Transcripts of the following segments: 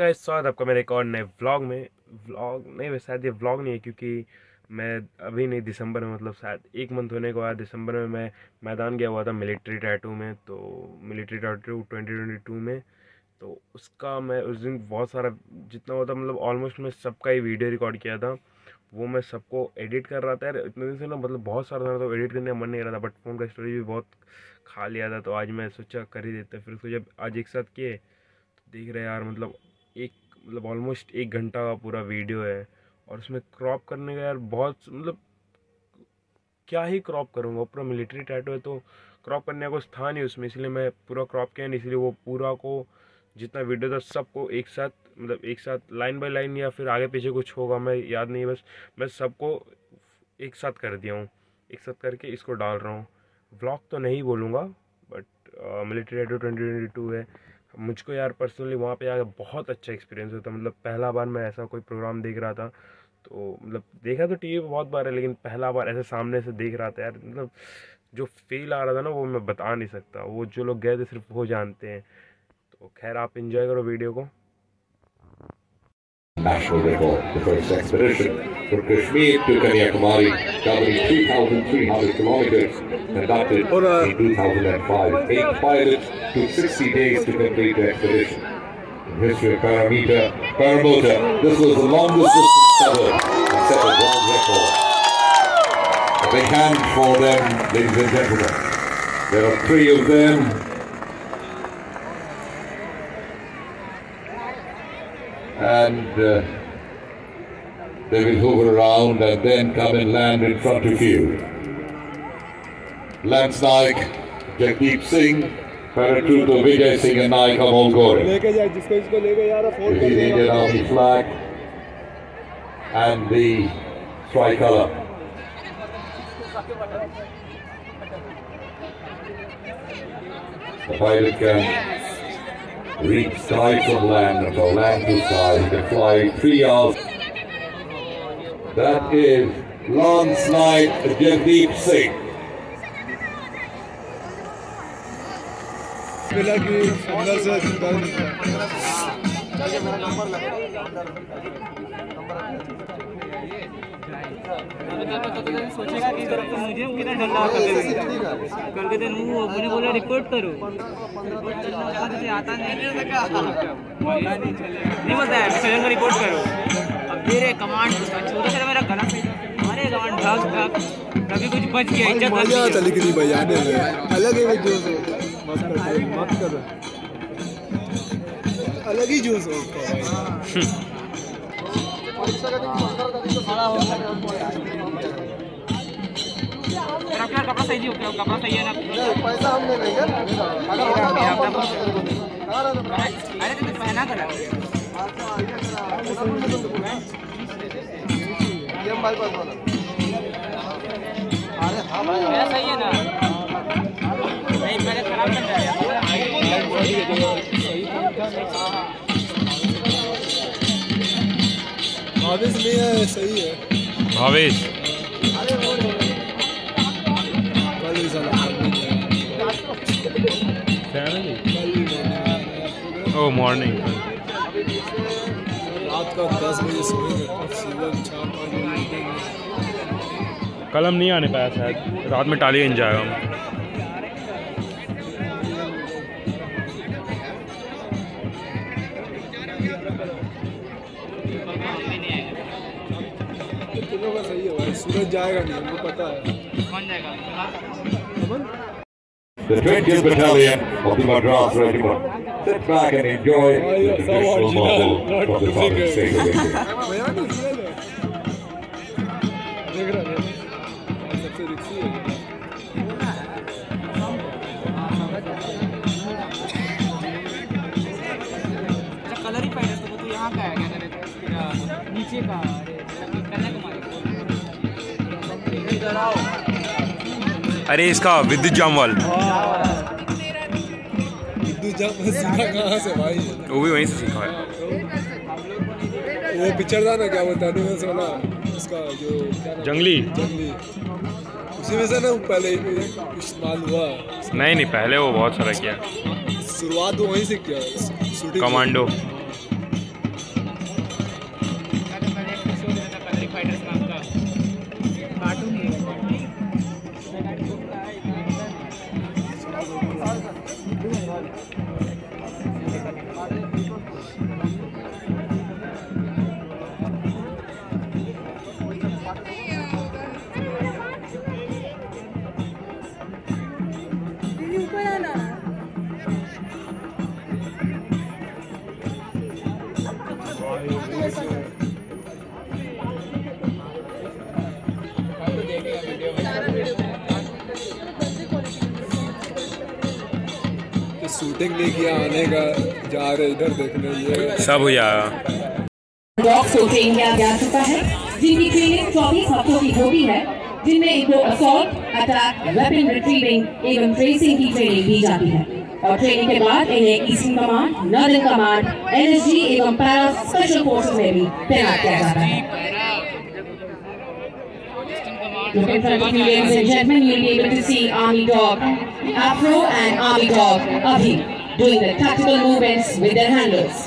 Guys स्वागत आपका मेरे एक और नए व्लॉग में, व्लॉग नहीं, वैसे शायद ये व्लॉग नहीं है क्योंकि मैं अभी नहीं, दिसंबर में मतलब शायद एक मंथ होने के बाद दिसंबर में मैं मैदान गया हुआ था मिलिट्री टैटू में तो military tattoo twenty twenty two में तो उसका मैं उस दिन बहुत सारा, जितना होता मतलब ऑलमोस्ट मैं सबका ही वीडियो रिकॉर्ड किया था, वो मैं सबको एडिट कर रहा था इतने दिन से ना मतलब बहुत सारा था तो एडिट करने का मन नहीं रहा था बट फ़ोन का स्टोरेज भी बहुत खा लिया था तो आज मैं सोचा कर ही देते, फिर उसको जब आज एक साथ किए तो देख रहे यार मतलब एक मतलब ऑलमोस्ट एक घंटा का पूरा वीडियो है और उसमें क्रॉप करने का यार बहुत मतलब क्या ही क्रॉप करूँगा? पूरा मिलिट्री टैटू है तो क्रॉप करने का कुछ था नहीं उसमें, इसलिए मैं पूरा क्रॉप किया नहीं, इसलिए वो पूरा को जितना वीडियो था सबको एक साथ मतलब एक साथ लाइन बाय लाइन या फिर आगे पीछे कुछ होगा, मैं याद नहीं बस मैं सबको एक साथ कर दिया हूँ, एक साथ करके इसको डाल रहा हूँ। व्लॉग तो नहीं बोलूँगा but military tattoo twenty twenty two है। मुझको यार पर्सनली वहाँ पे आकर बहुत अच्छा एक्सपीरियंस होता मतलब पहला बार मैं ऐसा कोई प्रोग्राम देख रहा था। तो मतलब देखा तो टीवी पे बहुत बार है लेकिन पहला बार ऐसे सामने से देख रहा था यार। मतलब जो फील आ रहा था ना वो मैं बता नहीं सकता। वो जो लोग गए थे सिर्फ़ वो जानते हैं। तो खैर आप इंजॉय करो वीडियो को। National record. The first expedition from Kashmir to Kanyakumari, covering 3,300 kilometers, conducted in 2005. Eight pilots took 60 days to complete the expedition. In history of parameter, paramotor, this was the longest distance covered and set a world record. A big hand for them, ladies and gentlemen. There are three of them. and uh, they will hover around and then come and land in front of you. Lance Naik, Jagdeep Singh, Paratroop to Vijay Singh and Naik of Olgore. You the Indian Army flag and the tricolor. The pilot can reach sky from land and from land to sky. He can fly three hours. That is Lance Naik Jagdeep Singh. मिला कि अंदर से डर निकला सोचेगा कि मुझे कितना डर लगा करके करके दिन वो मैंने बोला रिपोर्ट करो मुझे आता नहीं नहीं बोलता सजन को रिपोर्ट करो अब मेरे कमांड छोटा सा मेरा गला हमारे कमांड भाग भाग कभी कुछ बच गया इज़्ज़त गई में अलग ही हो। मत कर मत कर अलग ही हो उसका भाई। अपना कपड़ा सही हो गया कपड़ा सही है ना? पैसा हम नहीं लेंगे अरे तो पहना करा मेरा सही है ना नहीं पहले खराब कर जाएगा ऑफ़िस भावेश भैया सही है। भावेश। ओ मॉर्निंग रात का दस बजे नहीं आने पाया शायद। रात में टाली गंज जाएगा हम। सूरज जाएगा नहीं हमको पता है कौन जाएगा अमन The 20th Battalion of the Madras Regiment. Sit back and enjoy Oh, the yes, so traditional not from the duplicate. state of India. भैया नहीं अरे इसका विद्युत जामवाल जाम सीखा कहाँ से भाई? वो भी वहीं से सीखा है। वो पिक्चर था ना क्या बोलता है वाला उसका जो जंगली। जंगली। उसी में से ना पहले इस्तेमाल हुआ। नहीं नहीं पहले वो बहुत सारा किया। शुरुआत तो वहीं से किया। कमांडो। शूटिंग नहीं किया आने का जा रहे इधर देखने ये। सब हुआ डॉग्स को ट्रेन किया जा चुका है जिनकी ट्रेनिंग चौबीस हफ्तों की होती है जिनमें इनको असॉल्ट अटैक वेपन रिट्रीविंग एवं ट्रेसिंग की ट्रेनिंग दी जाती है। और ट्रेनिंग के बाद इन्हें eastern command northern command NSG एवं पैरा स्पेशल फोर्सेस में भी तैनात किया जा रहा है Look in front of you, ladies and gentlemen, you'll be able to see Army Dog Afro and Army Dog Abhi doing the tactical movements with their handlers.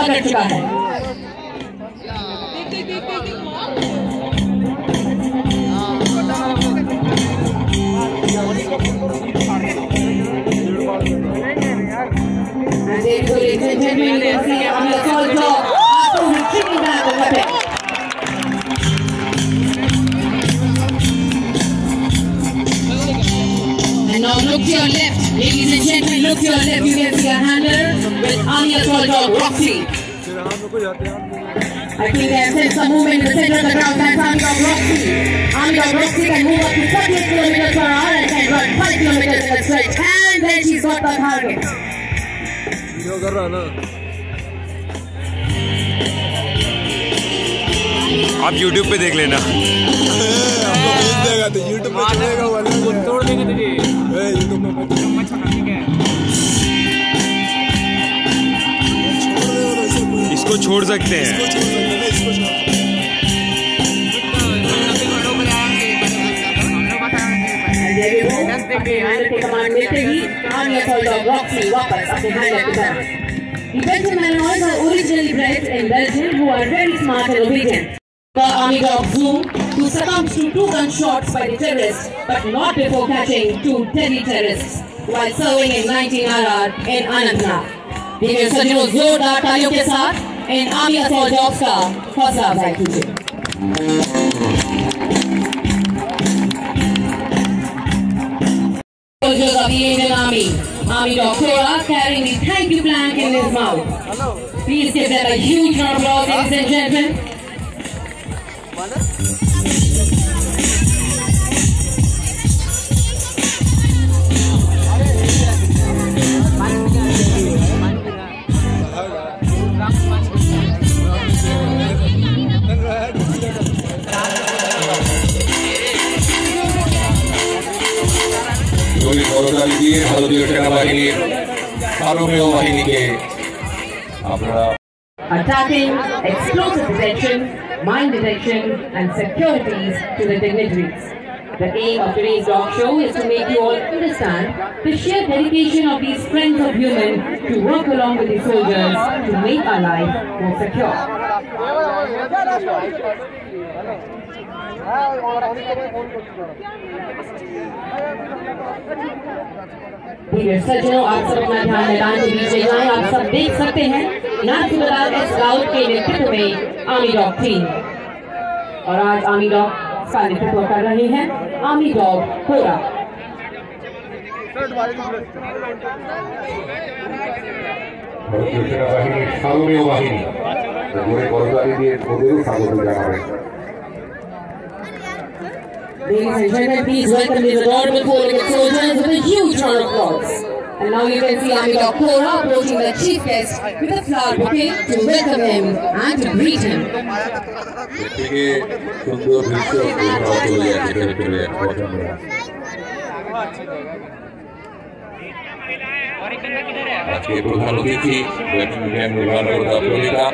Target को पकड़ चुका है Now look to your left, ladies and gentlemen, look to your left. You can see a handler with Army assault dog Roxy. फिर हम लोग को जाते हैं I think they have some movement in the center of the ground. That's Army dog Roxy. Army dog Roxy can move up to 38 kilometers per hour and can run 5 kilometers in a stretch. And then she's got the target. Video कर रहा ना आप YouTube पे देख लेना हमको भेज देगा तो यूट्यूब पे चलेगा वो तोड़ देंगे तुझे 왜 이것만 먹고 정말 착한 게 इसको छोड़ सकते हैं इसको छोड़ सकते हैं इसको छोड़ सकते हैं बिहार के कमांड में ही ऑन योर शोल्डर रॉक्सी वापस अपने हाईलाइट की तरफ़ The Belgian Malinois are originally bred in Belgium who are very smart and obedient. The army dog Zoom who succumbs to two gunshots by the terrorists but not before catching two deadly terrorists while serving in 19 RR in Anantnag. देखिए सज्जनों जोरदार तालियों के साथ इन army assault dogs का हौसला अफजाई कीजिए Soldiers of the Indian Army, Army Dog Cora carrying the thank you plank in his mouth. Please give them a huge round of applause, ladies and gentlemen. पूरी भरोसा लीजिए भारतीय सेना वाहिनी सारोमेव वाहिनी के अपना attacking explosive section mine detection, and securities to the dignitaries. The aim of today's dog show is to make you all understand the sheer dedication of these friends of human to work along with the soldiers to make our life more secure. धीरे सज्जनों आप सब अपना ध्यान मैदान के बीच ले जाएं आप सब देख सकते हैं नाथुलाल एस राउत के नेतृत्व में आर्मी डॉग टीम और आज आर्मी डॉग का नेतृत्व कर रहे हैं आर्मी डॉग कोरा ভারতীয় সেনাবাহিনীর সারমেয় বাহিনী জোরে করতালি দিয়ে ওদেরও স্বাগত জানাবেন Ladies and gentlemen, please welcome to the Honorable Coalition Soldiers with a huge round of applause. And now you can see Amitabh Kora approaching the chief guest with a flower bouquet to welcome him and to greet him. আজকে প্রধান অতিথি দক্ষিণ বিভাগ প্রধান প্রধান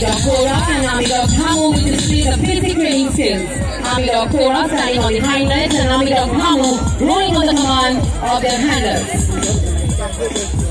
Cora and Dog Hamu display the basic training skills. Army Dog Cora standing on the hind legs and Dog Hamu rolling on the command of their handlers.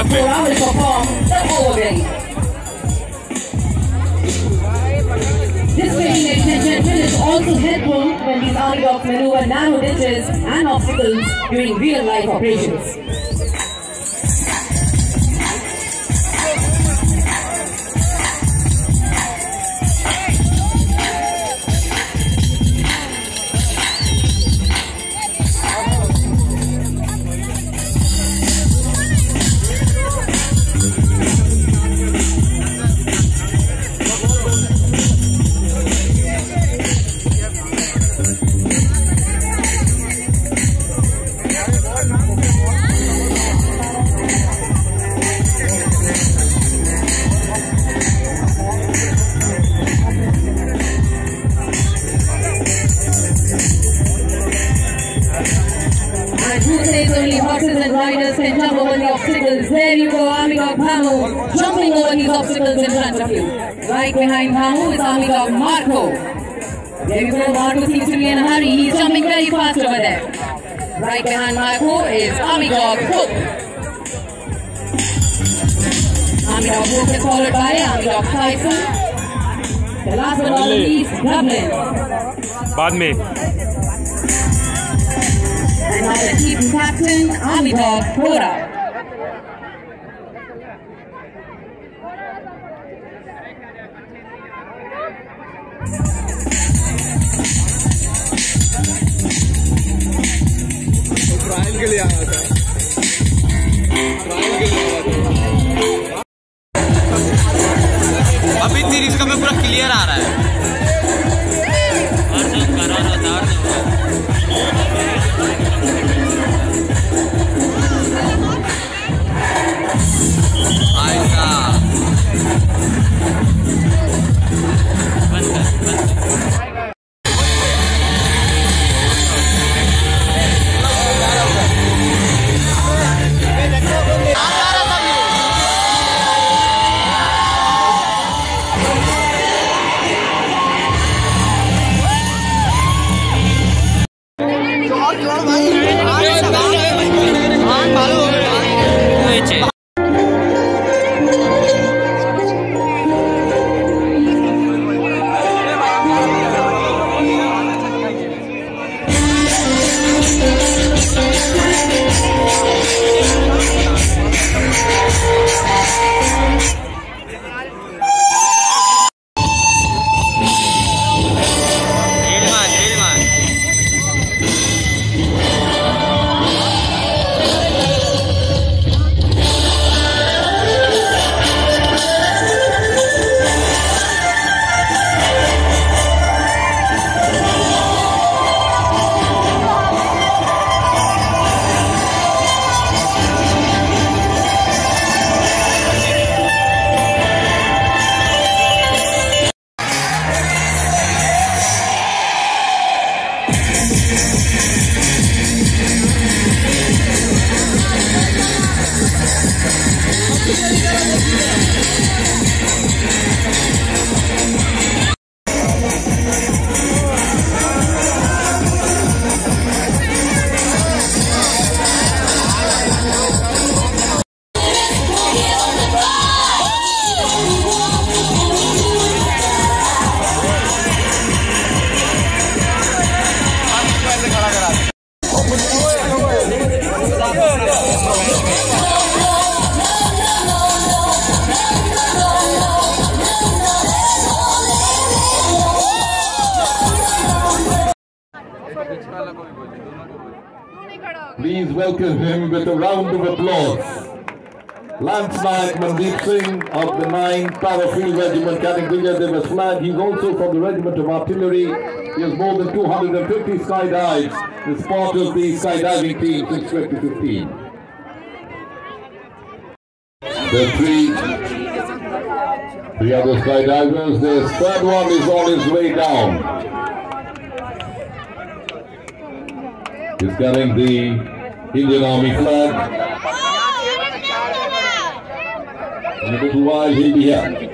Overbelly. This training, and is also helpful when these army dogs maneuver narrow ditches and obstacles during real-life operations. Bhamu is Army Dog Marco. There you go, Marco seems to be in a hurry. He's jumping very fast over there. Right behind Marco is Army Dog Hook. Army Dog Hook is followed by Army Dog Tyson. The last but not the least, Dublin. बाद में And now the team captain, Army Dog के लिए आया था। अभी तीस इसका में पूरा क्लियर आ रहा है। Flag. He's also from the Regiment of Artillery. He has more than 250 skydives. He's part of the skydiving team since 2015. The three, three other skydivers, the third one is on his way down. He's carrying the Indian Army flag. In a little while he'll be here.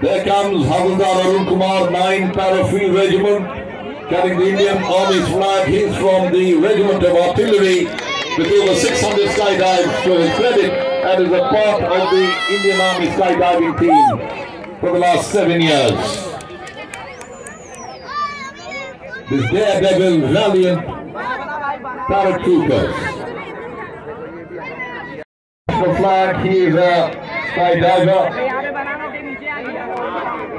There comes Havildar Arun Kumar, 9 Parafield Regiment, carrying the Indian Army's flag. He's from the Regiment of Artillery with over 600 skydives to his credit and is a part of the Indian Army skydiving team for the last seven years. This daredevil, valiant paratroopers. The flag, he is a skydiver.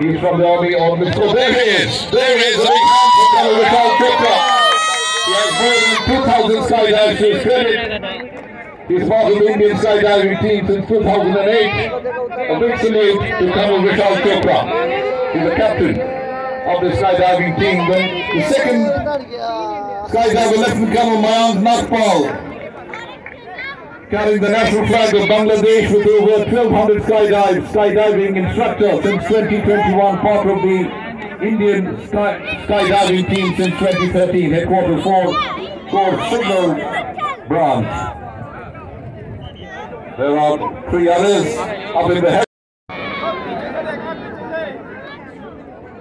He's from the army of the school. There he is. There he is. A big hand for Colonel Vishal Chopra. He has more than 2,000 skydives to his credit. He's part of the Indian skydiving team since 2008. A big salute to Colonel Vishal Chopra. He's the captain of the skydiving team. The second skydiver, Lieutenant Colonel Mayank Nagpal, carrying the national flag of Bangladesh with over 1200 skydive, skydiving instructor since 2021, part of the Indian sky, skydiving team since 2013, headquarters for Corps Signal branch. There are three others up in the head.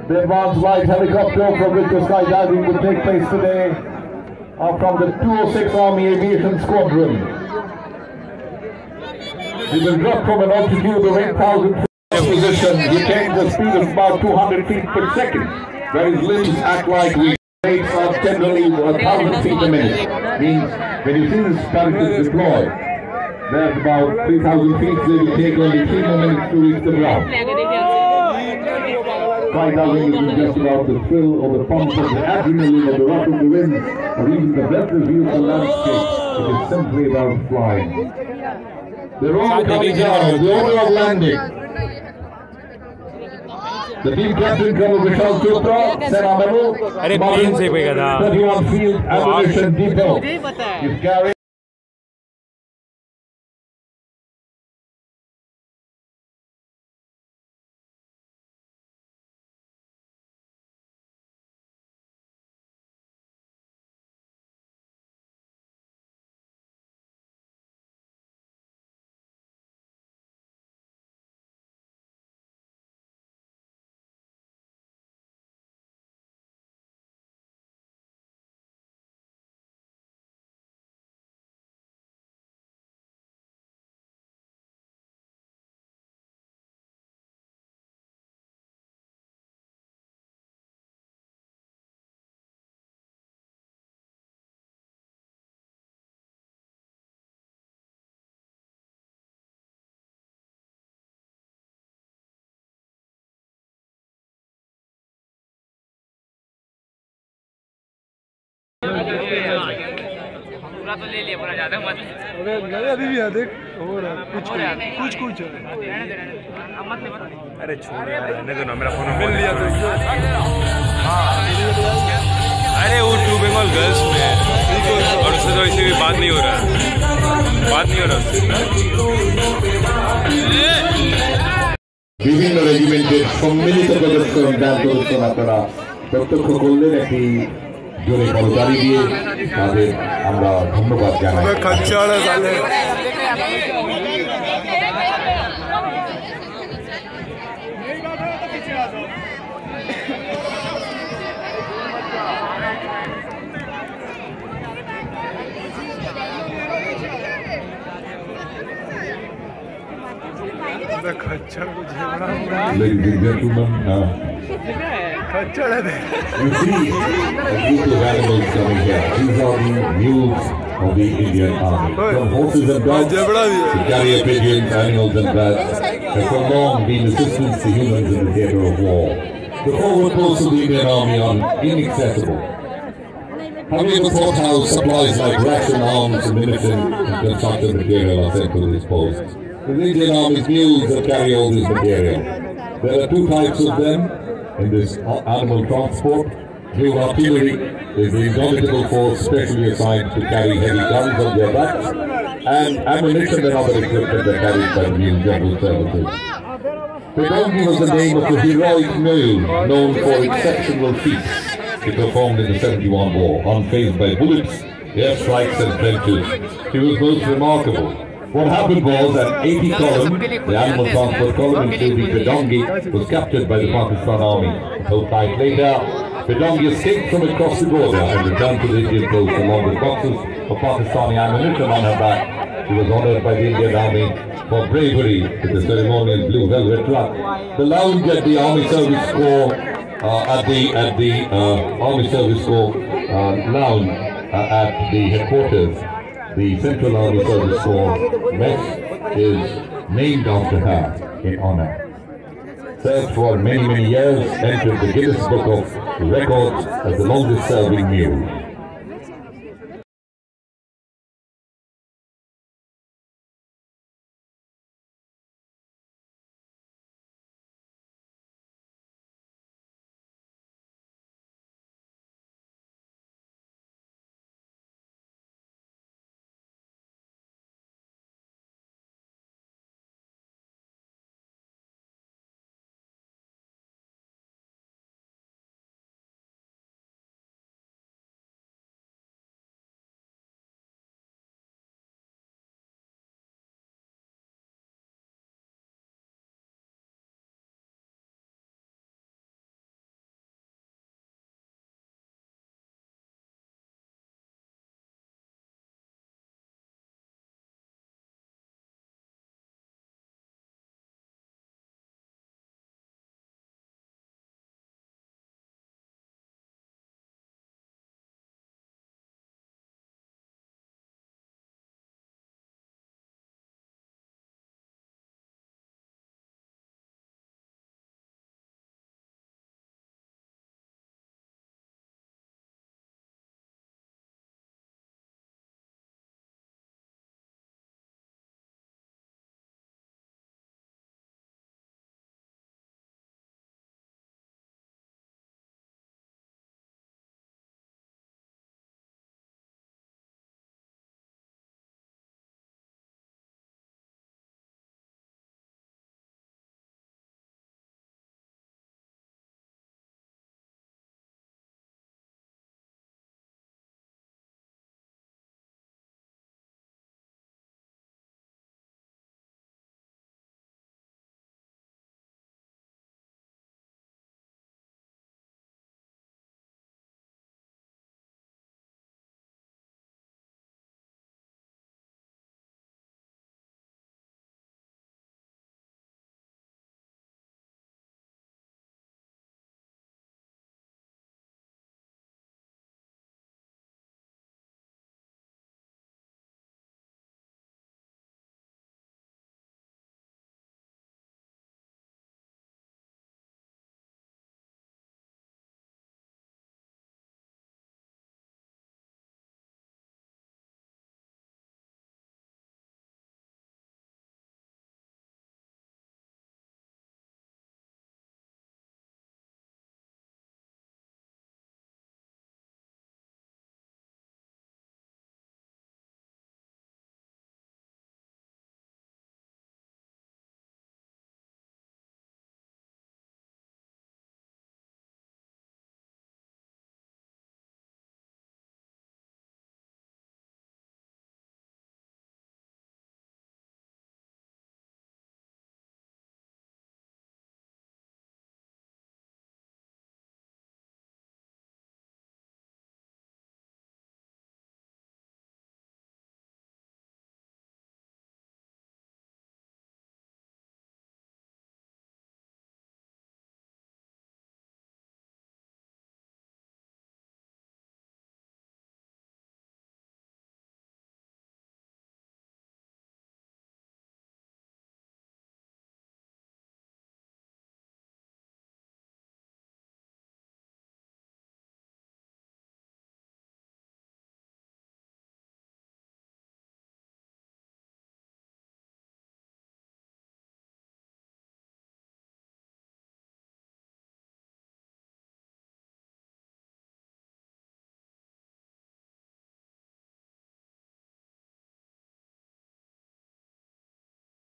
The advanced light helicopter from which the skydiving will take place today are from the 206 Army Aviation Squadron. He will drop from an altitude of 8,000 feet position, retain the speed of about 200 feet per second, where his limbs act like we rates are generally 1,000 feet a minute. Means when you see this parachute deploy, they're about 3,000 feet, they will take only 3 more minutes to reach the ground. Skydiving is just about the thrill or the pump of the adrenaline or the rush of the wind or even the breathless view of the landscape. It is simply about flying. The road the of. The team captain Colonel Vishal Chopra said Amaru, Martin, 31 field, ammunition depot. तो ले लिया पूरा ज्यादा मत ले अबे नहीं अभी भी है देख हो रहा है कुछ हो रहा है। कुछ कुछ है रहने दे रहने दे अब मत ले मत ले अरे छोड़ यार रहने दो ना मेरा फोन मिल लिया तो अरे वो टू बंगाल गर्ल्स में है और उससे तो ऐसे भी बात नहीं हो रहा बात नहीं हो रहा বিভিন্ন রেজিমেন্টের সম্মিলিত প্রদর্শন যার প্রদর্শন আপনারা প্রত্যক্ষ করলেন একটি জোরে করতালি দিয়ে তাদের আমরা ধন্যবাদ জানাই Ladies and gentlemen, uh, You see a group of animals coming here. These are the mules of the Indian Army. From horses and dogs to carrier pigeons, animals and bats have for long been assistants to humans in the theatre of war. The forward posts of the Indian Army are inaccessible. Have you ever thought how supplies like ration arms, ammunition, and construction material are sent to these posts? The Indian Army's mules that carry all this material. There are two types of them in this animal transport. Blue artillery is the indomitable force specially assigned to carry heavy guns on their backs, and ammunition and other equipment are carried by the general services. Pedongi was the name of a heroic mule known for exceptional feats he performed in the 71 war, unfazed by bullets, airstrikes and trenches. He was most remarkable. What happened was that 80 column, the animal transport column including Pedongi, was captured by the Pakistan army. A fortnight later, Pedongi escaped from across the border and returned to the Indian coast along with boxes of Pakistani ammunition on her back. She was honored by the Indian Army for bravery with the ceremonial blue velvet truck. The lounge at the Army Service Corps, uh, at the at the uh, Army Service Corps uh, lounge uh, at the headquarters, the Central Army Service Corps mess is named after her in honor. Served for many many years, entered the Guinness Book of Records as the longest serving mule.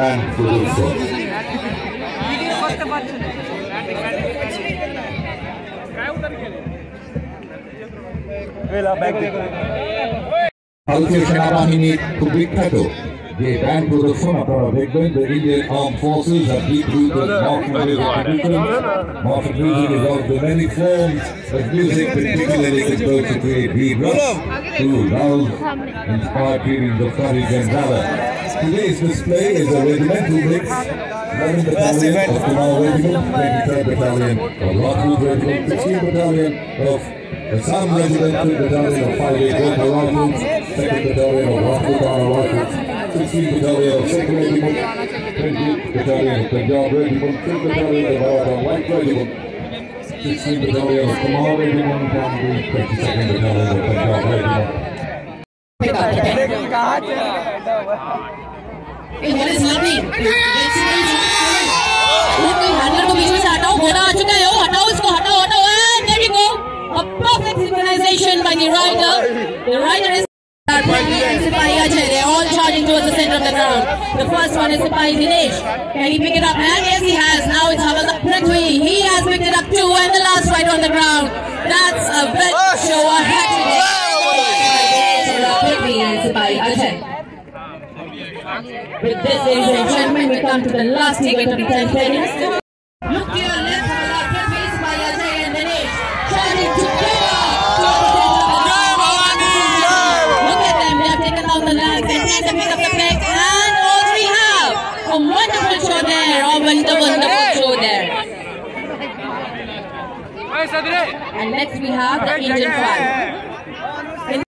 than to ভারতীয় সেনাবাহিনীর খুব বিখ্যাত যে band প্রদর্শন আপনারা দেখবেন Indian forces R deep the north Modern of the many forms music particularly to create to courage and valor. Today's display is a regimental mix. 11 Battalion of Kumaon Regiment, 23rd Battalion of Rajput Regiment, 16th Battalion of the Assam Regiment, 3rd Battalion of 5 Gorkha Rifles, 2nd Battalion of Rajput Rifles, 16th Battalion of Sikh Regiment, 20th Battalion of Punjab Regiment, 5th Battalion of Maratha White Regiment, 16th Battalion of Kumaon Regiment, and the 22nd Battalion of Punjab Regiment what is synchronization by the rider the rider is Sipahi Ajay, they're all charging towards the center of the ground. The first one is Sipahi Dinesh. Can he pick it up? And yes, he has. Now it's Havildar Prithvi. He has picked it up too. And the last fight on the ground. That's a bet show. A hat today. Sipahi Ajay. With this, ladies and gentlemen, we come to the last event of the 10 seconds. Look to your left, Hala Prithvi, Sipahi Ajay and Dinesh. Charging together. Look at them, they have taken out the lags and tend to pick up the. And all three have a wonderful show there, a wonderful, wonderful show there. And next we have the Indian flag.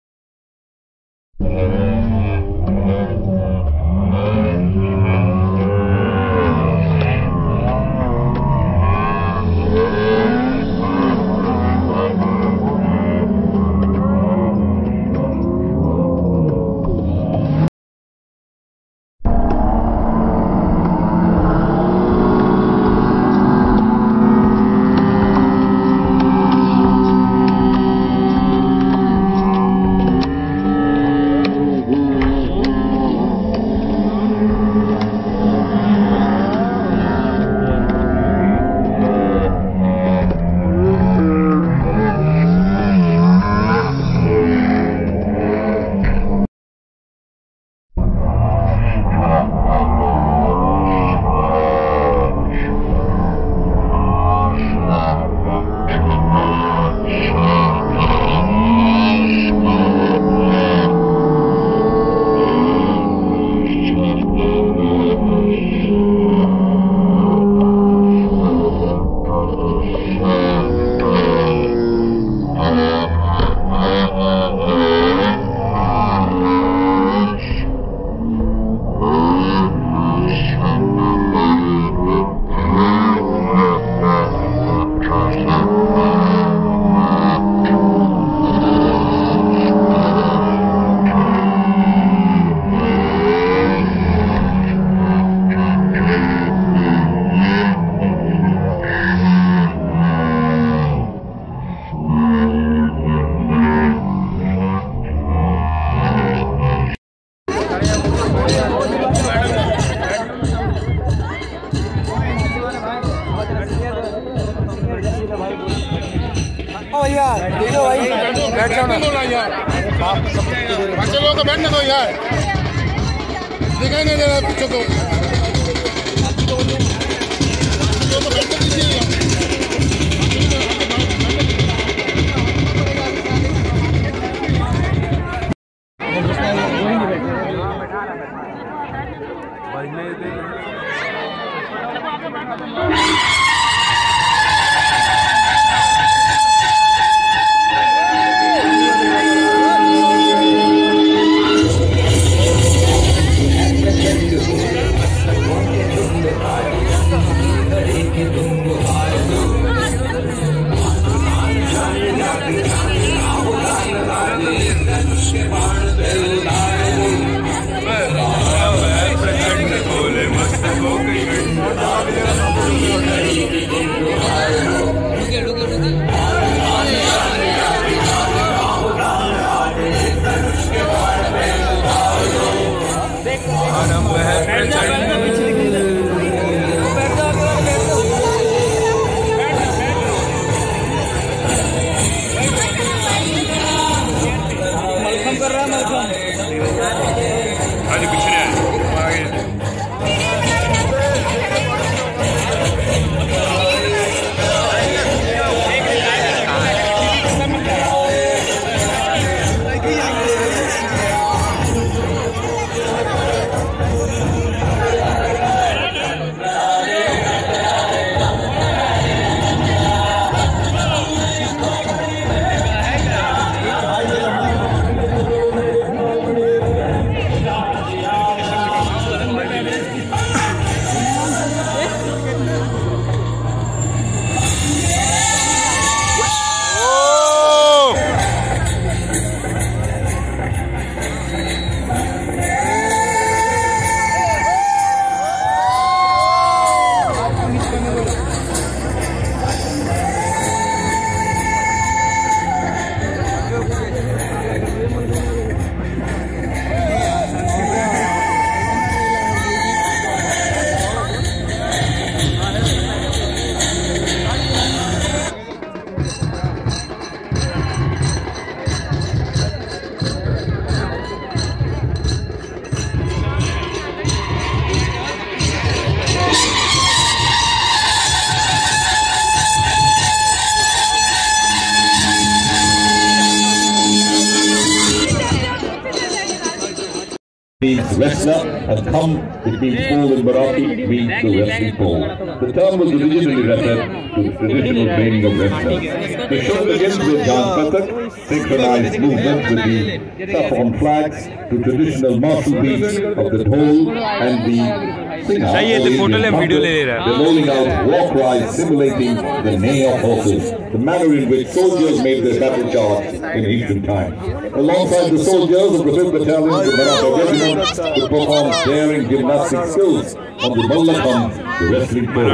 Wrestler and come means pole in Marathi means the wrestling pole. The term was originally referred to the traditional training of wrestlers. The show begins with Jan Pathak, synchronized movements with the saffron flags to traditional martial beats of the dhol and the. सही है तो photo ले video ले रहा है। Rolling out walk rides simulating the neigh of horses the manner in which soldiers made their battle charge in ancient times. Alongside the soldiers of the 5th battalion the Maratha regiment would perform daring gymnastic skills on the Mallakhamb the wrestling pole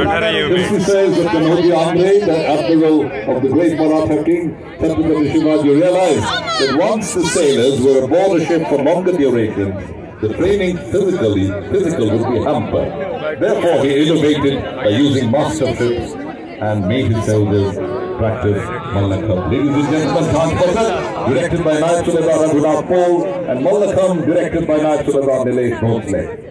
history says that Kanhoji Angre the admiral of the great Maratha king Chhatrapati Shivaji realized that once the sailors were aboard a ship for longer duration the training physically physical would be hampered. Therefore, he innovated by using master ships and made his soldiers practice Mallakhamb. Ladies and gentlemen, Khan Pathak, directed by Naib Sulaiman Raghunath Paul, and Mallakhamb, directed by Naib Sulaiman Nilesh Bhosle.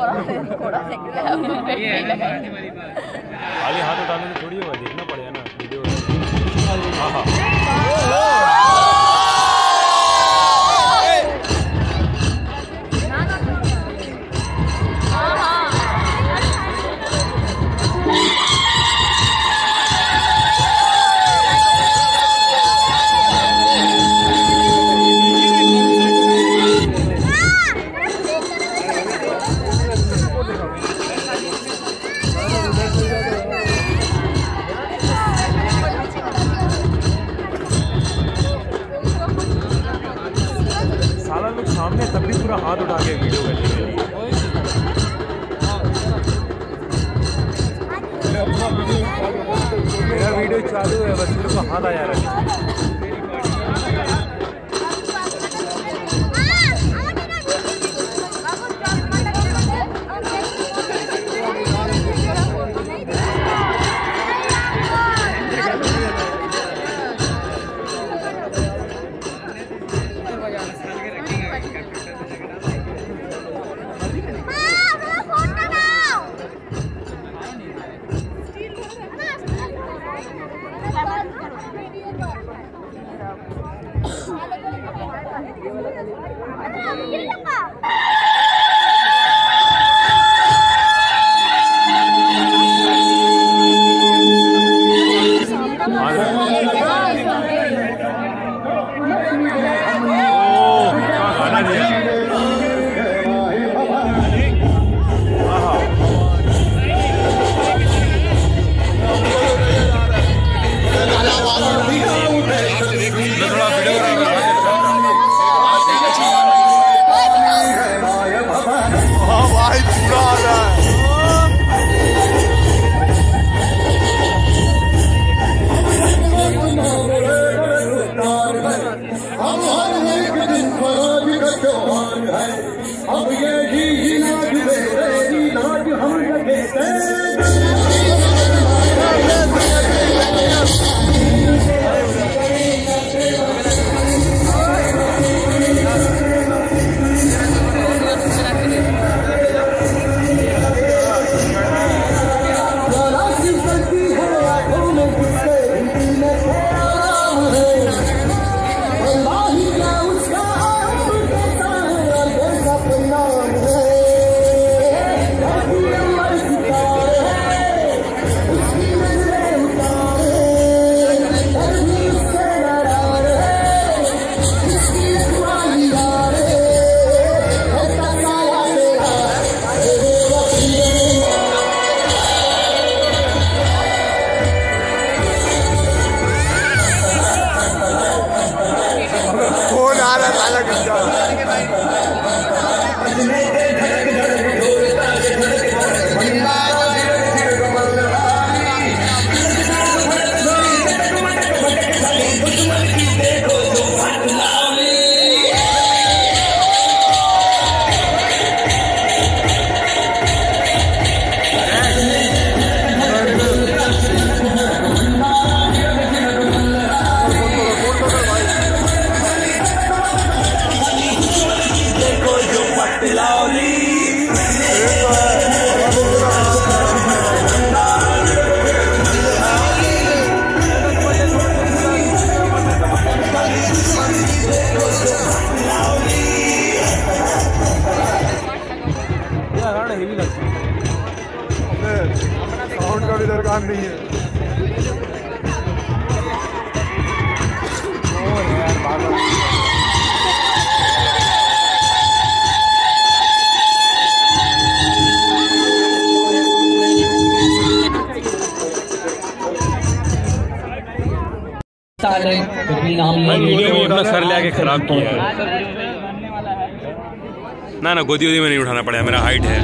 थोड़ा से थोड़ा से खाली हाथ उठाने Prada. खराब किया है। ना ना गोदी वोदी में नहीं उठाना पड़ेगा मेरा हाइट है हाँ।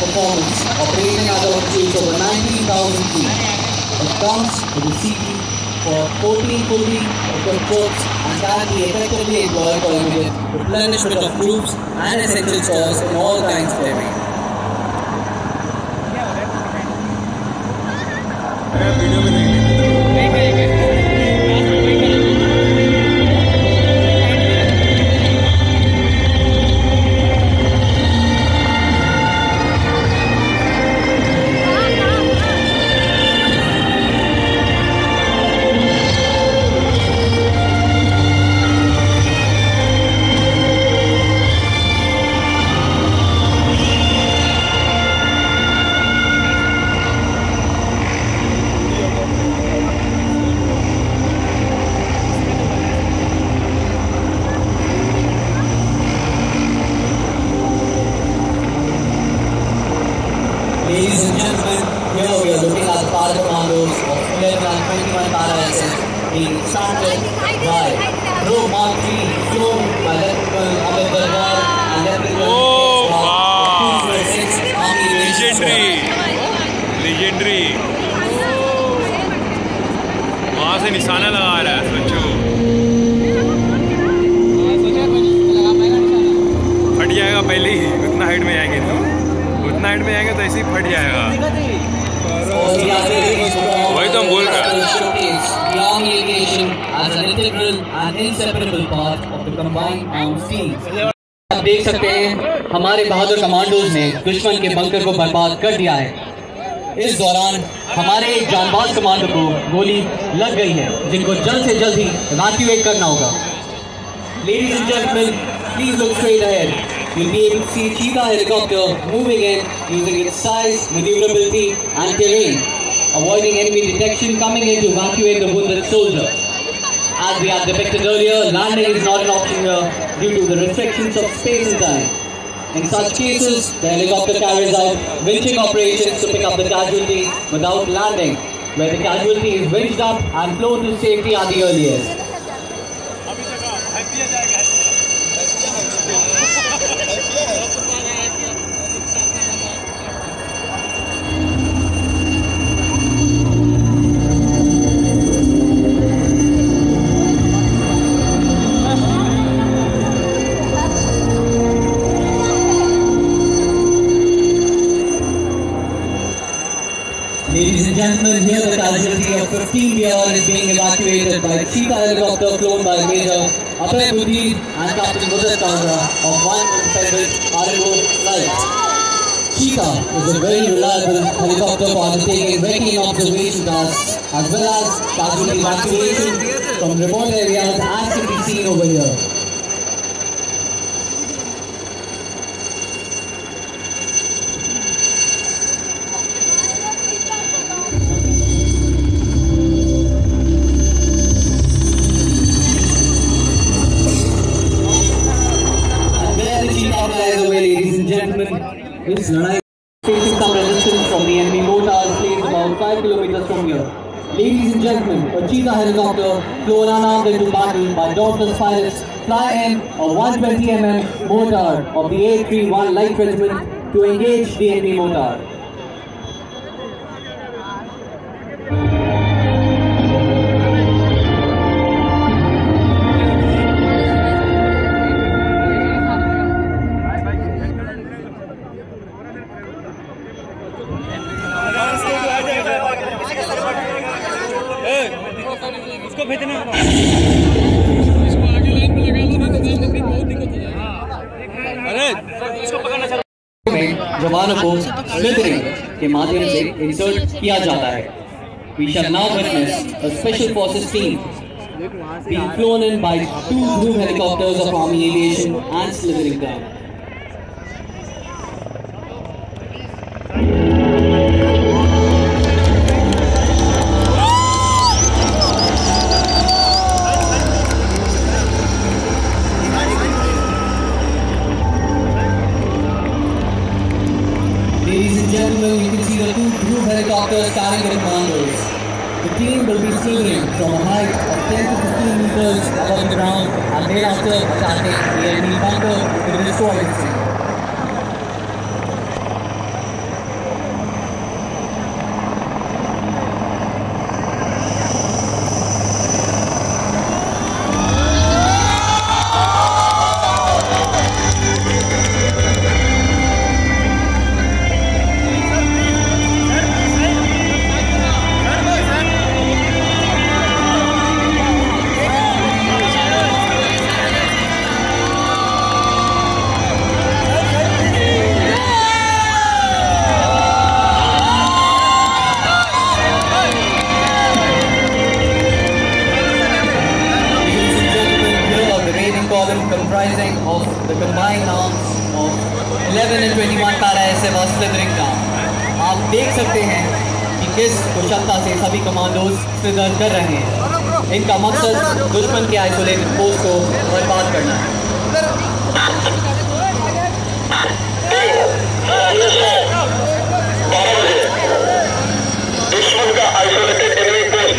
performance operating at a over 19,000 feet. It comes to the city for 14 fully open troops and can be effectively employed for immediate replenishment of troops and essential stores in all kinds of areas. Year! दुश्मन के bunker को बर्बाद कर दिया है इस दौरान हमारे जानबाज कमांडो को गोली लग गई है जिनको जल्द से जल्द ही इवैक्यूएट करना होगा Ladies and gentlemen, please look straight ahead. You'll be able to see Cheetah helicopter moving in using its size, maneuverability and terrain, avoiding enemy detection coming in to evacuate the wounded soldier. As we have depicted earlier, landing is not an option here due to the restrictions of space and time. In such cases, the helicopter carries out winching operations to pick up the casualty without landing, where the casualty is winched up and flown to safety at the earliest. 15 BR is being evacuated by Cheetah helicopter flown by Major Abhay Budhi and Captain Mudar Chandra of 1 Independent RMO flight. Cheetah is a very reliable helicopter for undertaking wrecking observation tasks as well as casualty evacuation from remote areas as can be seen over here. Cheetah helicopter flown unarmed into battle by dauntless pilots fly in a 120mm mortar of the 831 Light Regiment to engage the enemy mortar. margin We shall now witness a special forces team being flown in by two blue helicopters of Army Aviation and Slithering Ground. 21 para SF और ring का आप देख सकते हैं कि किस कुशलता से सभी कमांडोज कर रहे हैं। इनका मकसद दुश्मन के आइसोलेटेड पोस्ट को बर्बाद करना। है दुश्मन का आइसोलेटेड एनिमी पोस्ट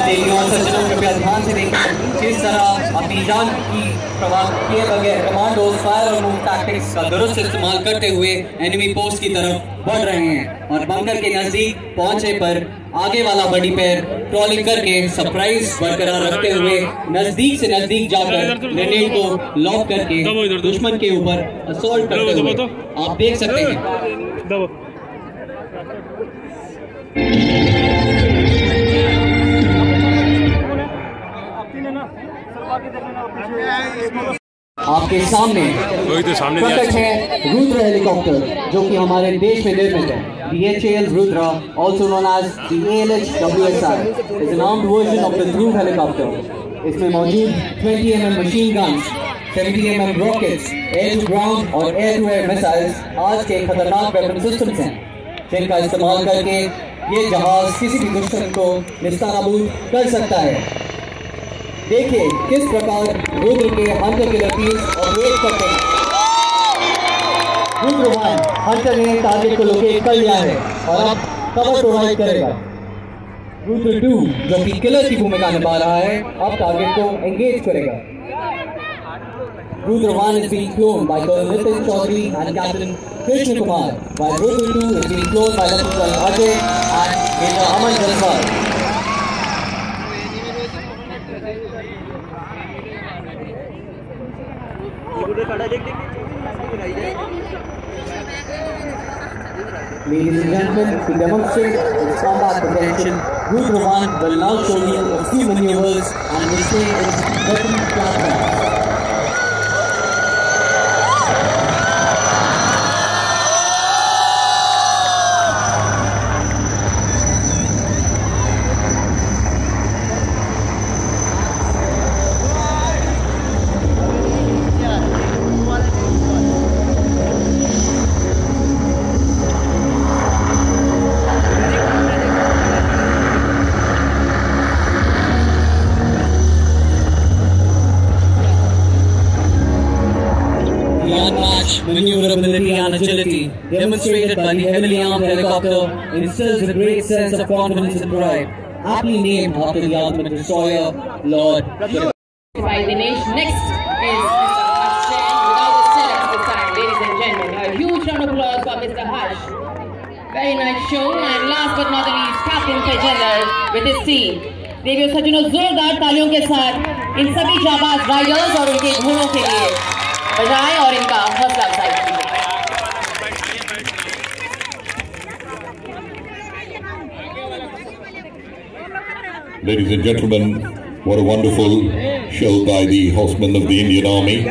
और अब देवियों और सज्जनों कृपया ध्यान से देखें किस तरह अपनी जान की प्रवाह किए बगैर कमांडोज फायर और मूव टैक्टिक्स का दुरुस्त इस्तेमाल करते हुए एनिमी पोस्ट की तरफ़ बढ़ रहे हैं। और बंकर के नज़दीक पहुँचे पर आगे वाला बड़ी पैर ट्रॉलिंग करके सरप्राइज़ बरकरार रखते हुए नज़दीक से नज़दीक जाकर ग्रेनेड को लॉक करके दुश्मन के ऊपर असोल्ट करते हुए आप देख सकते हैं। आपके सामने सामने है रुद्र हेलीकॉप्टर जो कि हमारे देश में निर्मित है। D H L Rudra also known as D L H W S R is known version of the Dhruv helicopter इसमें मौजूद 20 M M machine gun 70 M M rocket air to ground और एयर टू एयर मिसाइल्स आज के खतरनाक weapon system हैं जिनका इस्तेमाल करके ये जहाज़ किसी भी दुश्मन को निस्ताबूद कर सकता है। देखिए किस प्रकार रुद्र के हंटर के टीम्स ऑपरेट करते हैं रुद्र वन हंटर ने टारगेट को लोकेट कर लिया है और अब कवर प्रोवाइड करेगा रुद्र टू जो कि किलर की भूमिका निभा रहा है अब टारगेट को एंगेज करेगा Rudra 1 is being flown by Colonel Nitin Chaudhary and Captain Krishna Kumar, while Rudra 2 is being flown by Lieutenant Ajay and Major Aman Jalwal. To demonstrate its combat potential, Rudra 1 will now show you a few maneuvers and display its weapon platform. demonstrated by the heavily armed helicopter instills a great sense of confidence and pride. Aptly named after the ultimate destroyer, Lord Shiva. by Dinesh. Next is Mr. Harsh Jain without the steps this time, ladies and gentlemen. A huge round of applause for Mr. Harsh. Very nice show. And last but not the least, Captain Tejinder with his team. देवियों सज्जनों जोरदार तालियों के साथ इन सभी जाबाज Riders और उनके घोड़ों के लिए बजाएं और इनका हौसला अफजाई Ladies and gentlemen, what a wonderful show by the horsemen of the Indian Army.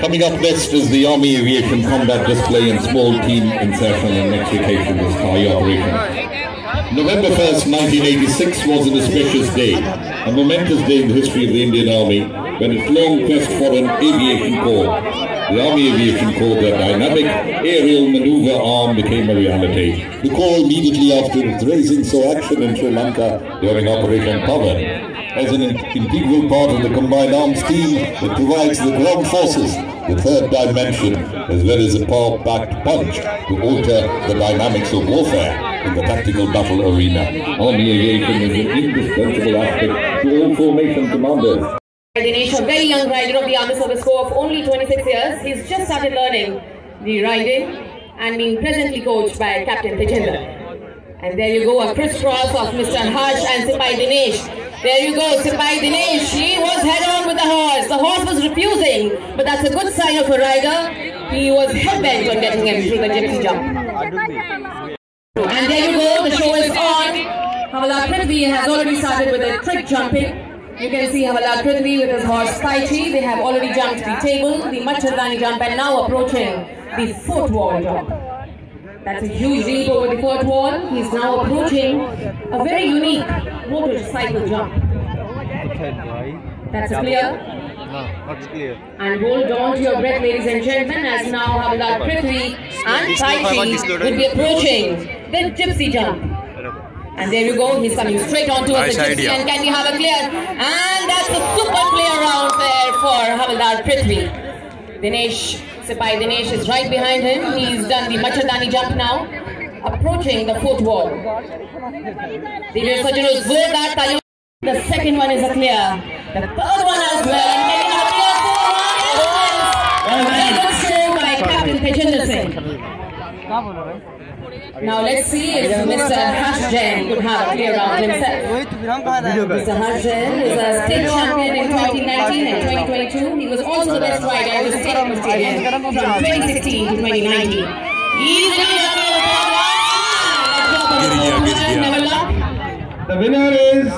Coming up next is the Army Aviation Combat Display and Small Team Insertion and is Thai Operation. November 1st, 1986 was an auspicious day, a momentous day in the history of the Indian Army when its long quest for an aviation corps, the Army Aviation Corps, the dynamic aerial maneuver arm became a reality. The corps immediately after its raising saw action in Sri Lanka during Operation Pavan. As an integral part of the combined arms team, it provides the ground forces the third dimension as well as a power-packed punch to alter the dynamics of warfare in the tactical battle arena. Army aviation is an indispensable aspect to all formation commanders. Dinesh, a very young rider of the Army Service Corps of only 26 years. He's just started learning the riding and being presently coached by Captain Tejinder. And there you go, a crisscross of Mr. Harsh and Sipai Dinesh. There you go, Sipai Dinesh. He was head on with the horse. The horse was refusing, but that's a good sign of a rider. He was head bent on getting him through the gypsy jump. And there you go, the show is on. Hawala Prithvi has already started with the trick jumping. You can see Hawala Prithvi with his horse Tai Chi. They have already jumped the table, the Machardani jump, and now approaching the fourth wall jump. That's a huge leap over the fourth wall. He's now approaching a very unique motorcycle jump. That's a clear. And hold on to your breath, ladies and gentlemen, as now Havildar Prithvi and Tai Chi will be approaching the gypsy jump. And there you go, he's coming straight on towards Nice the gypsy. And can we have a clear? And that's a super clear round there for Havildar Prithvi. Dinesh, Sipai Dinesh is right behind him. He's done the Machardani jump now, approaching the fourth wall. Divya Sajjan's Zoردar Talu. The second one is a clear. The third one as well. And can you have a clear fourth one? Very good show by Captain Tejinder Singh. Now let's see if Mr. Harsh Jain could have a clear round himself. Mr. Harsh Jain is a state champion in 2019 and 2022. He was also the best rider in the state of Australia from 2016 to 2019. He's really happy with that one. Never luck. The winner is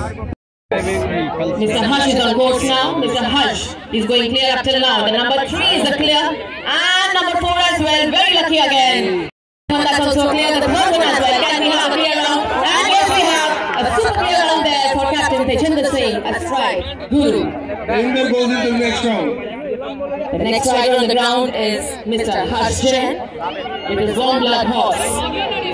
Mr. Hush is on course now. Mr. Hush is going clear up till now. The number three is the clear. And number four as well. Very lucky again. One that's also clear. The one as well. Can we have a clear round? And yes, we have a super clear round there for Captain Tejinder Singh. That's right. Guru. goes into the next round. The next rider on the ground is Mr. Harsh Jain with his warm blood horse.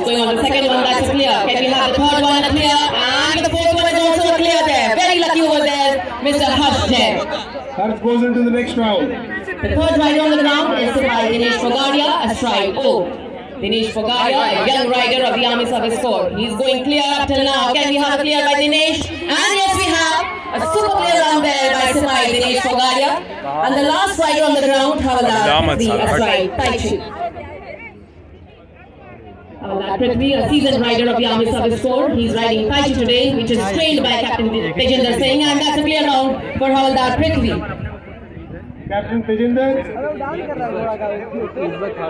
Going on the second one, that's clear. Can we have the third one clear? And the fourth one is also clear there. Very lucky over there, Mr. Harsh Jain. Harsh goes into the next round. The third rider on the ground is by Dinesh a stride O. Dinesh Fogadia, a young rider of the Army Service Corps. He's going clear up till now. Can we have a clear by Dinesh? And yes, we have a super clear round there by Sipahi Dinesh Fogadia. And the last rider on the ground, Havildar, Damat the Sar, astride Tai Chi. Havildar Prithvi, a seasoned rider of the Army Service Corps. He's riding Taichi today, which is trained by Captain Tejinder Singh. And that's a clear round for Havaldar Prithvi. Captain Tejinder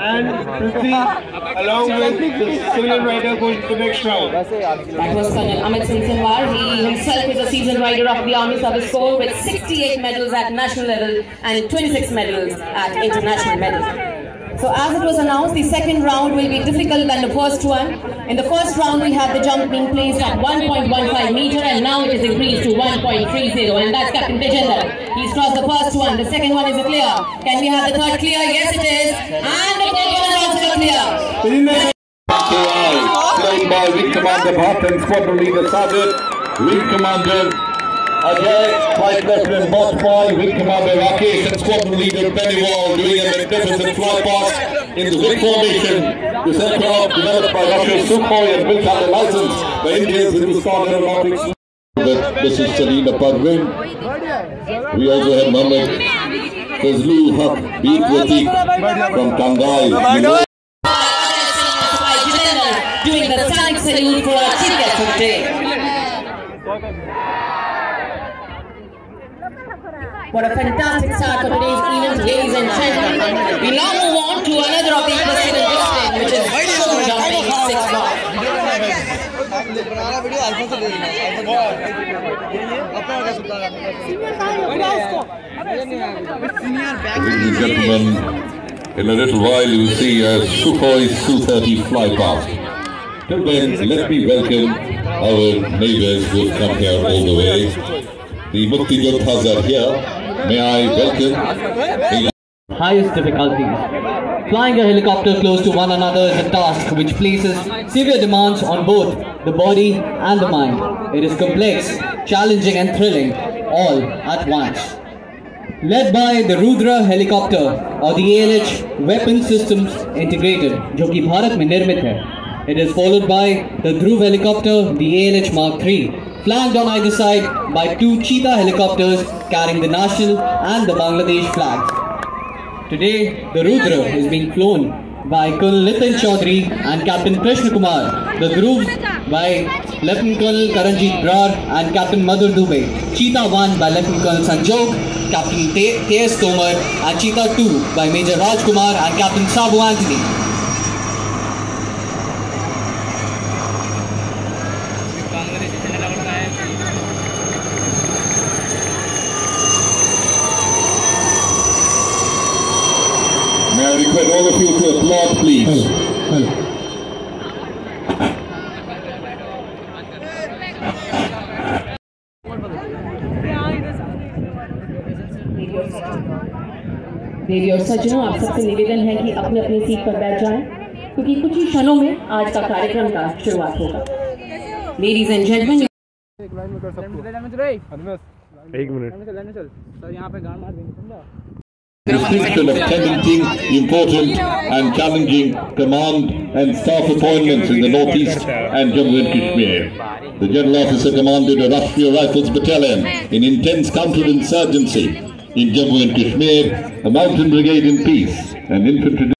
and Prithvi along with the civilian rider goes to the next round. That was Colonel Amit Singh Sinwar. He himself is a seasoned rider of the Army Service Corps with 68 medals at national level and 26 medals at international level. So as it was announced, the second round will be difficult than the first one. In the first round, we had the jump being placed at 1.15 meter and now it is increased to 1.30 and that's Captain Tejinder. He's crossed the first one. The second one is a clear. Can we have the third clear? Yes, it is. And the fourth one is also clear. Played by Commander Bhatt and Squadron Leader Commander Ajay, Flight Lieutenant Botboy, Wing Commander Rakesh, and Squadron Leader Pennywall doing a magnificent flypast in the Vic formation. This aircraft developed by Russia's Sukhoi and built under license by India's Hindustan Aeronautics. With Mrs. Salina Parvin. We also have Mohammed Fazlul Haq Beat from Kangai. Doing the standing salute for our of today. What a fantastic start for today's event, ladies and gentlemen. We now move on to another of the interesting which is show jumping six. Ladies and gentlemen, in a little while you will see a Sukhoi Su-30 fly past. Till then, let me welcome our neighbors who have come here all the way. The Mukti Yoddhas are here. May I welcome the highest difficulties. Flying a helicopter close to one another is a task which places severe demands on both the body and the mind. It is complex, challenging and thrilling, all at once. Led by the Rudra helicopter or the ALH weapon systems integrated, जो कि भारत में निर्मित है. It is followed by the Dhruv helicopter, the ALH Mark III, flanked on either side by two Cheetah helicopters carrying the national and the Bangladesh flags. Today, the Rudra is being flown by Colonel Nitin Chaudhary and Captain Krishna Kumar. The Dhruv by Lieutenant Colonel Karanjit Brar and Captain Madhur Dubey. Cheetah 1 by Lieutenant Colonel Sanjog, Captain K.S. Tomar and Cheetah 2 by Major Raj Kumar and Captain Sabu Anthony. सज्जनों आप सबसे निवेदन है कि अपने अपने seat पर बैठ जाएँ क्योंकि कुछ ही क्षणों में आज का कार्यक्रम का शुरुआत होगा। लेडीज़ एंड जेंटलमैन एक लाइन में कर सकते हो। एक मिनट। सर यहाँ पे गांड मार देंगे समझा? Meeting important and challenging command and staff in the north east in Jammu and Kashmir, a mountain brigade in peace, and infantry